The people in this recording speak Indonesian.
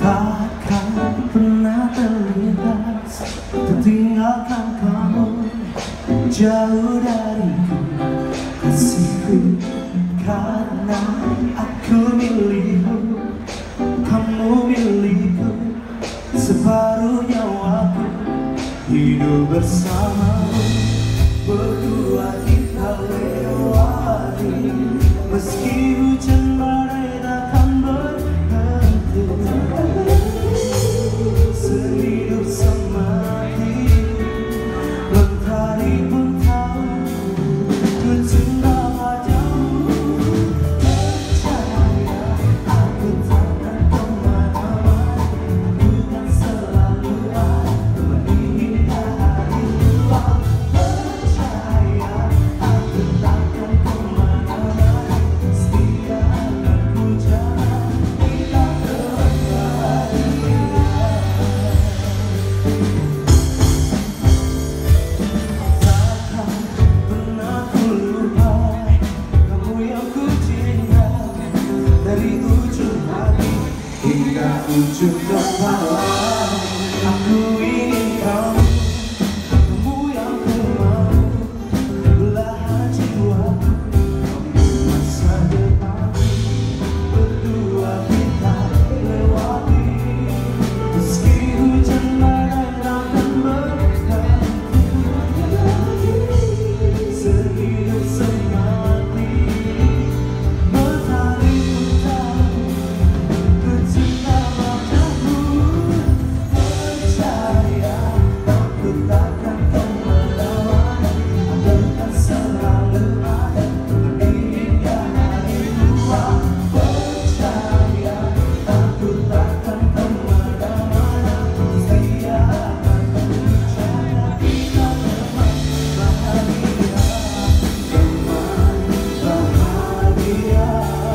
Takkan pernah terlintas Tertinggalkan kamu Jauh dariku Kasihku Karena aku milikmu Kamu milikku Separuh nyawaku Hidup bersamamu Berdua kita Hallelujah. 우주가 바와 dia.